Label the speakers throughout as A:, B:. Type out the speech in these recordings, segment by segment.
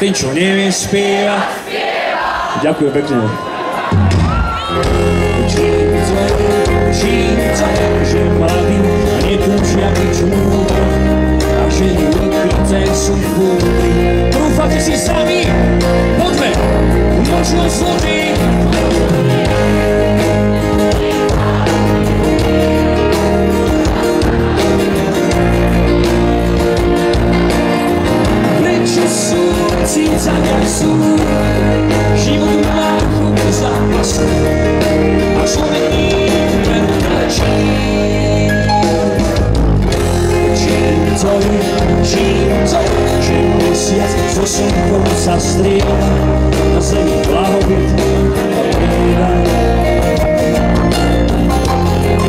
A: ten, čo nevie spieva. Ďakujem pekne. Čím to je, čím to je, že múdri a že. Trúfate si sami? Poďme, možno zlodí. Mesiac so slnkom sa strieda na zemi blahobyt a prída.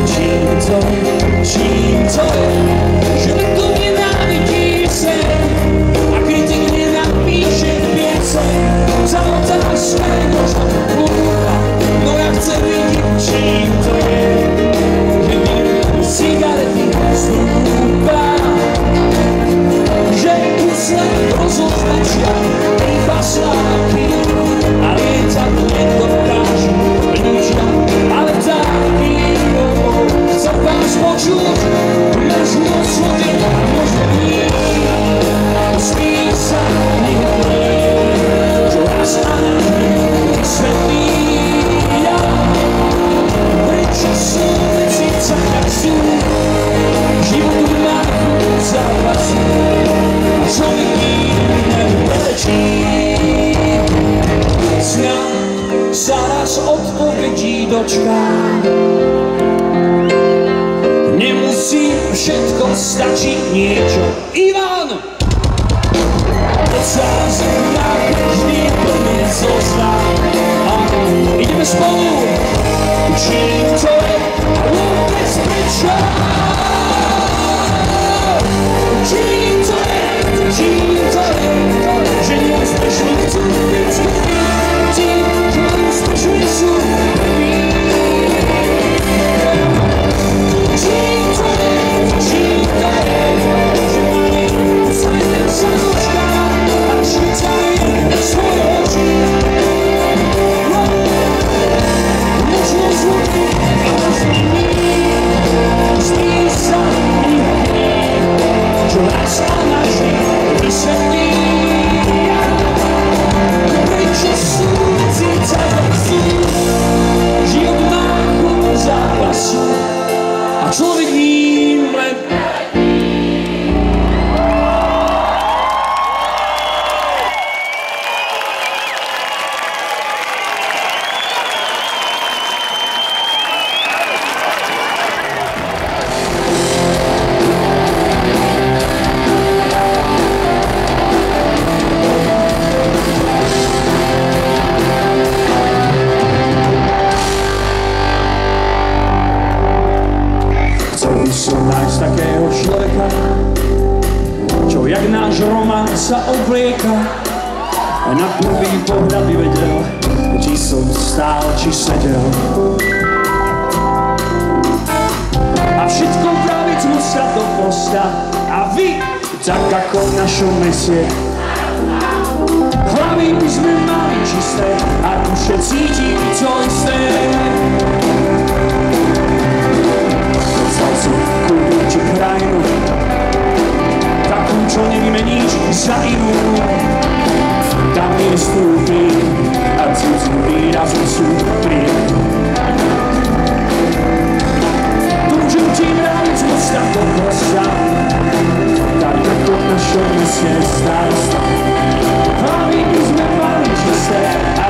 A: Čím to je, čím to je, že tu nenávidí se dočká, nemusí všetko, stačí niečo. Ivan! Sa znak vždy plne zostá. A ideme spolu, čím to je vôbec prečo. Čím to je, čím to je, že neúspešní chcú byť prvý pohľad by vedel, či som stál, či sedel. A všetko praviť musia do posta a vy, tak ako v našom meste. Hlavy by sme mali čisté a duše cítiť to isté. Čo nevymeníš za inú. Stúpi a cudzí výrazom sú príjemné. Túžim ti vrátiť z mosta do kosta, tak ako v našom meste starosta. Hlavy by sme mali čisté a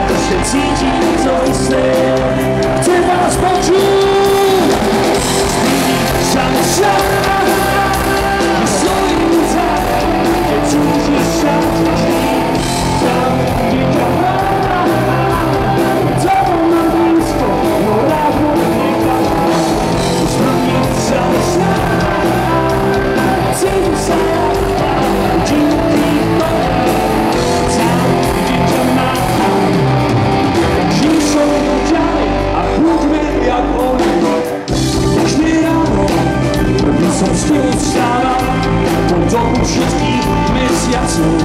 A: všetkých miesiaců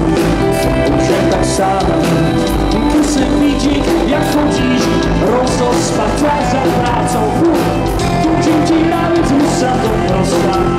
A: Už je tak sám. Musím vidieť, jak chodíš. Rozospa tvář za prácou. Hm. Tučím ti na víc, musa to prostá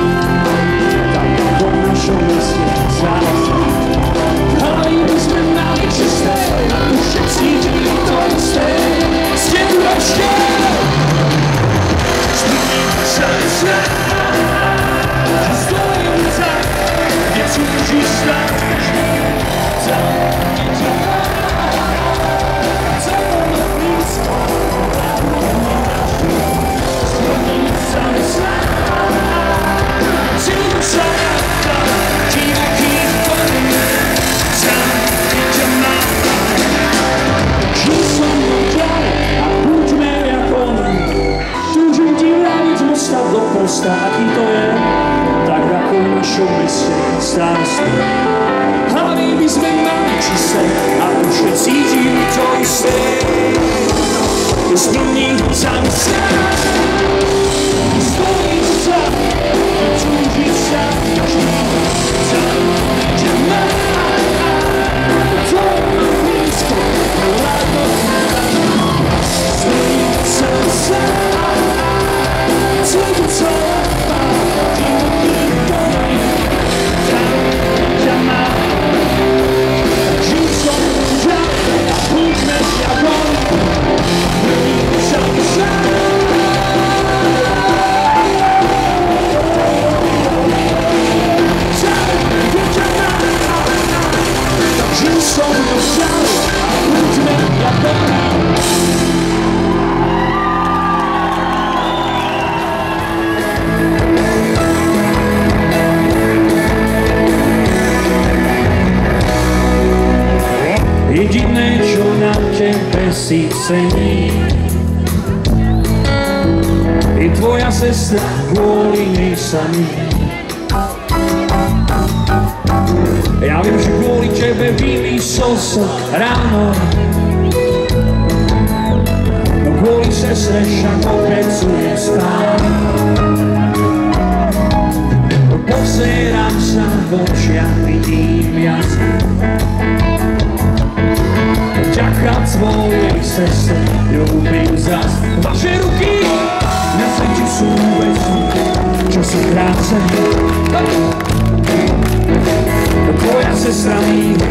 A: meste starosti. Hlavy sme mali čisté a tu všetci žili to isté. Splní si cení Je tvoja sestra kvôli nej samý. Ja viem, že kvôli tebe vymyslel som ráno. No kvôli sestre však opecujem stále svojej sestre ľúbim zas Vaše ruky? Sú veci, čo sú krátce Tvoja sestra mi ich